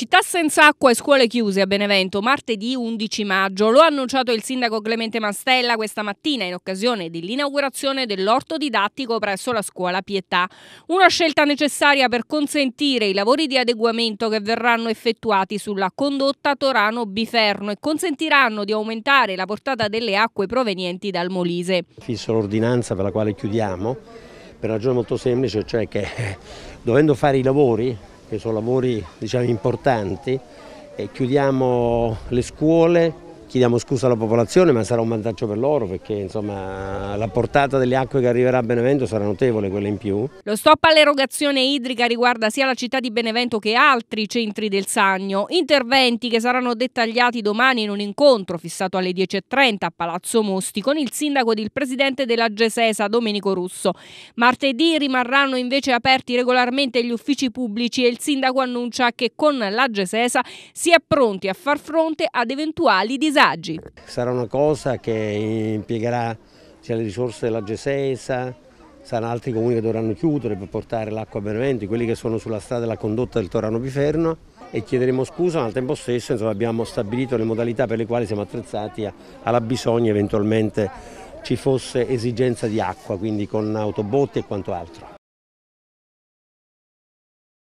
Città senza acqua e scuole chiuse a Benevento martedì 11 maggio. Lo ha annunciato il sindaco Clemente Mastella questa mattina in occasione dell'inaugurazione dell'orto didattico presso la scuola Pietà. Una scelta necessaria per consentire i lavori di adeguamento che verranno effettuati sulla condotta Torano-Biferno e consentiranno di aumentare la portata delle acque provenienti dal Molise. Fisso l'ordinanza per la quale chiudiamo per una ragione molto semplice, cioè che dovendo fare i lavori che sono lavori diciamo, importanti, e chiudiamo le scuole chiediamo scusa alla popolazione ma sarà un vantaggio per loro perché insomma, la portata delle acque che arriverà a Benevento sarà notevole, quella in più. Lo stop all'erogazione idrica riguarda sia la città di Benevento che altri centri del Sagno, interventi che saranno dettagliati domani in un incontro fissato alle 10.30 a Palazzo Mosti con il sindaco ed il presidente della Gesesa Domenico Russo. Martedì rimarranno invece aperti regolarmente gli uffici pubblici e il sindaco annuncia che con la Gesesa si è pronti a far fronte ad eventuali disagi disagi. Sarà una cosa che impiegherà sia le risorse della Gesesa, saranno altri comuni che dovranno chiudere per portare l'acqua a Benevento, quelli che sono sulla strada della condotta del Torano Piferno e chiederemo scusa ma al tempo stesso insomma, abbiamo stabilito le modalità per le quali siamo attrezzati alla bisogna eventualmente ci fosse esigenza di acqua, quindi con autobotti e quanto altro.